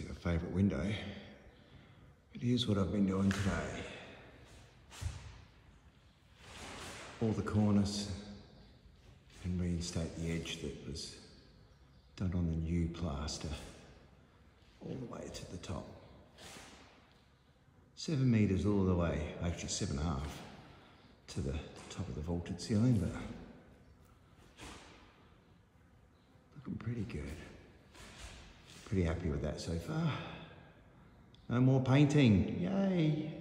is our favourite window. But here's what I've been doing today. All the corners and reinstate the edge that was done on the new plaster all the way to the top. Seven metres all the way, actually seven and a half, to the top of the vaulted ceiling, but looking pretty good. Pretty happy with that so far. No more painting, yay!